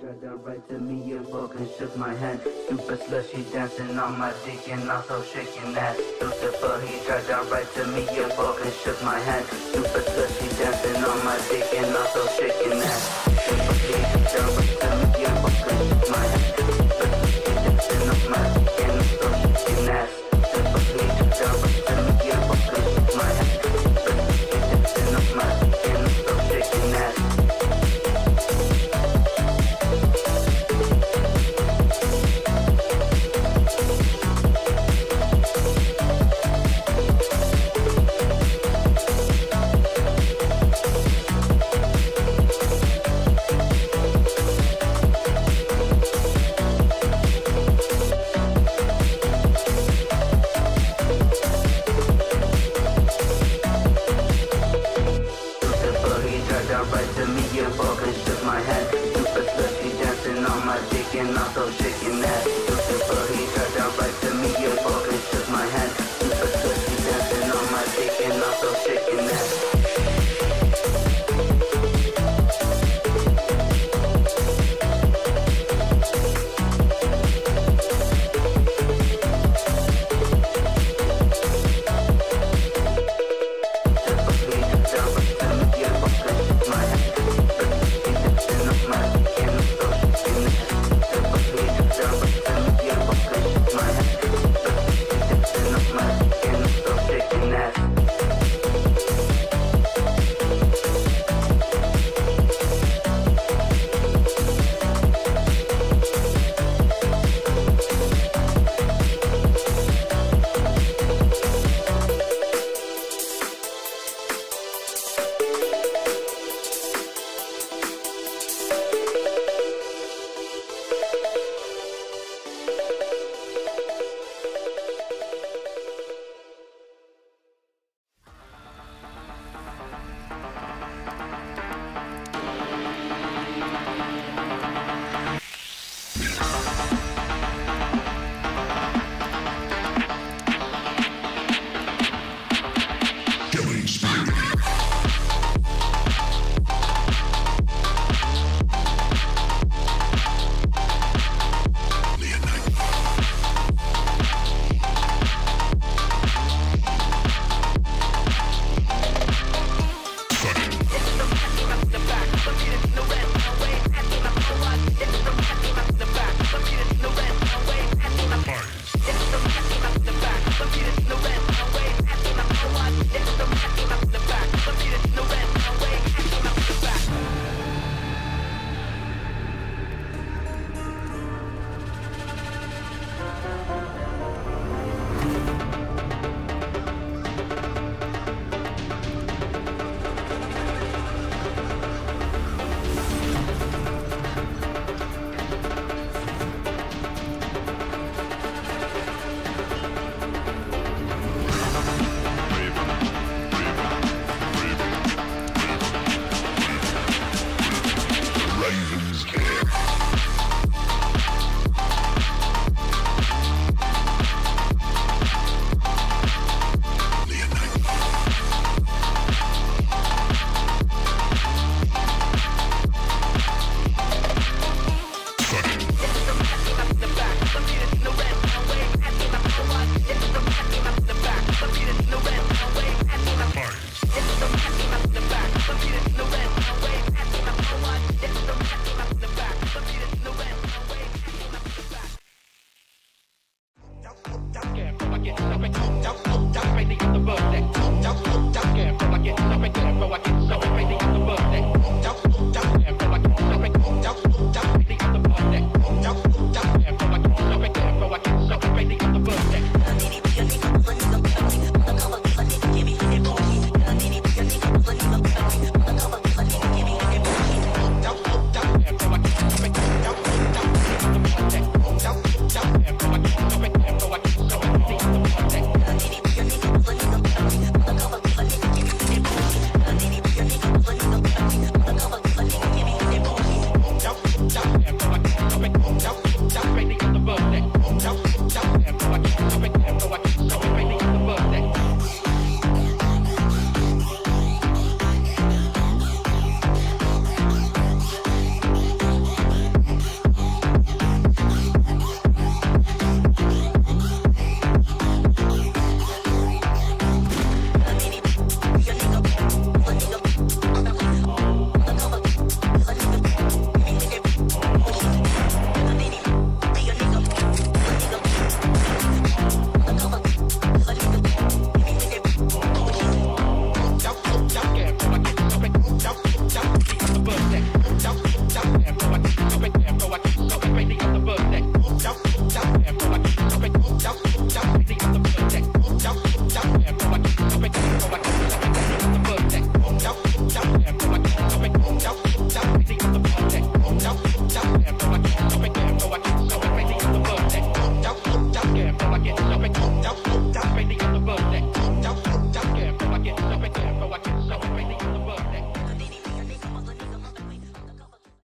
Got tried to me and book and shook my hand. slut she dancing on my dick and also shaking that. Lucifer, he tried to write to me and book and shook my hand. slut she dancing on my dick and also shaking that. Lucifer, he tried to write to me and book and shook my hand.